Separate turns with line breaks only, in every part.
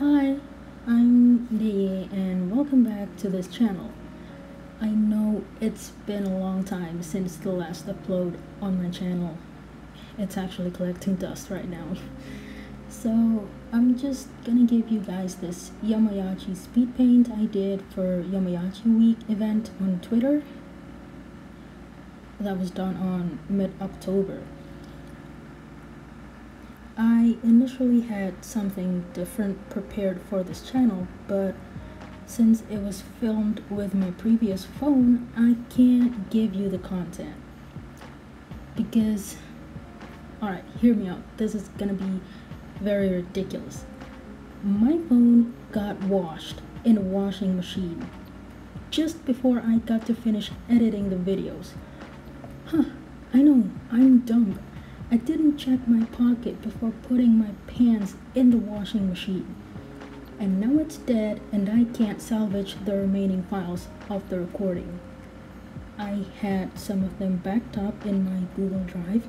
Hi, I'm Dee and welcome back to this channel. I know it's been a long time since the last upload on my channel. It's actually collecting dust right now. So I'm just gonna give you guys this Yamayachi speed paint I did for Yamayachi week event on Twitter. That was done on mid-October. I initially had something different prepared for this channel, but since it was filmed with my previous phone, I can't give you the content. Because, alright, hear me out. This is gonna be very ridiculous. My phone got washed in a washing machine just before I got to finish editing the videos. Huh, I know, I'm dumb. I check my pocket before putting my pants in the washing machine. And now it's dead and I can't salvage the remaining files of the recording. I had some of them backed up in my Google Drive,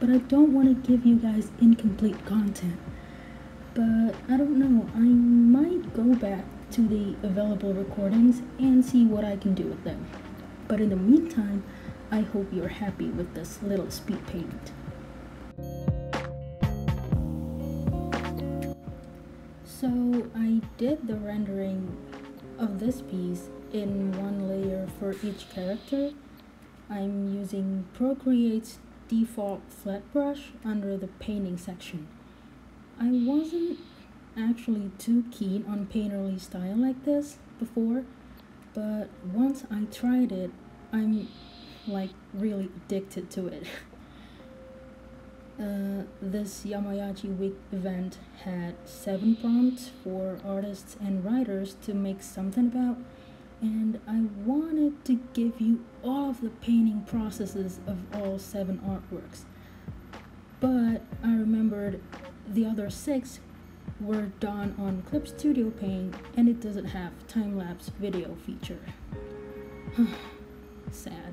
but I don't want to give you guys incomplete content. But I don't know, I might go back to the available recordings and see what I can do with them. But in the meantime, I hope you're happy with this little speed paint. So I did the rendering of this piece in one layer for each character. I'm using Procreate's default flat brush under the painting section. I wasn't actually too keen on painterly style like this before, but once I tried it, I'm like really addicted to it. Uh, this Yamayachi Week event had seven prompts for artists and writers to make something about, and I wanted to give you all of the painting processes of all seven artworks. But I remembered the other six were done on Clip Studio Paint and it doesn't have time-lapse video feature. Sad.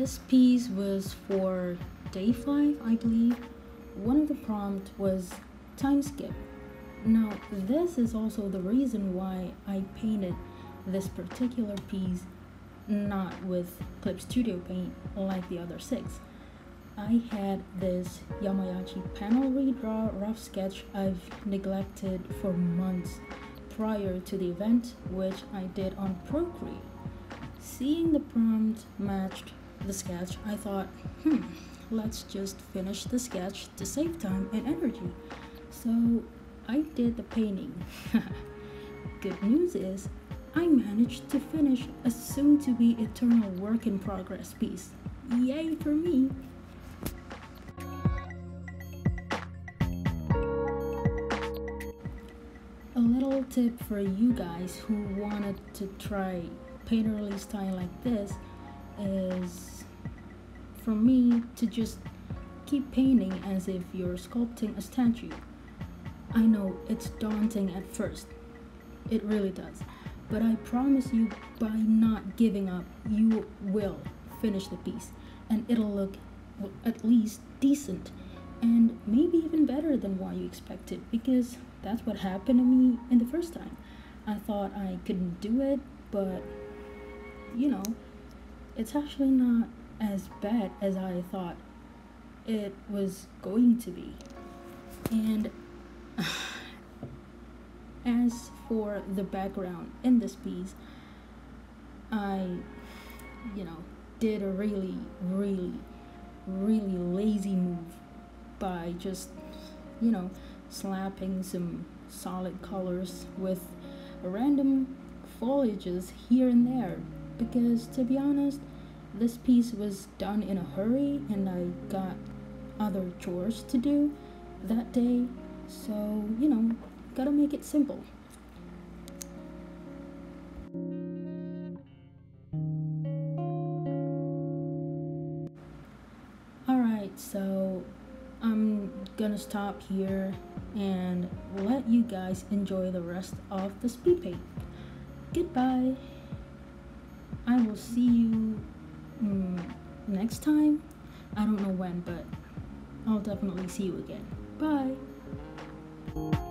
This piece was for day 5, I believe. One of the prompts was time skip. Now, this is also the reason why I painted this particular piece not with Clip Studio Paint like the other six. I had this Yamayachi panel redraw rough sketch I've neglected for months prior to the event, which I did on Procreate. Seeing the prompt matched the sketch, I thought, hmm, let's just finish the sketch to save time and energy. So I did the painting. Good news is, I managed to finish a soon to be eternal work in progress piece. Yay for me! A little tip for you guys who wanted to try painterly style like this is for me to just keep painting as if you're sculpting a statue. I know it's daunting at first, it really does, but I promise you by not giving up, you will finish the piece and it'll look at least decent and maybe even better than what you expected because that's what happened to me in the first time. I thought I couldn't do it, but you know, it's actually not as bad as I thought it was going to be. And as for the background in this piece, I, you know, did a really, really, really lazy move by just, you know, slapping some solid colors with random foliages here and there because to be honest this piece was done in a hurry and I got other chores to do that day. So you know gotta make it simple. Alright so I'm gonna stop here and let you guys enjoy the rest of the speed paint. Goodbye I will see you mm, next time I don't know when, but I'll definitely see you again. Bye.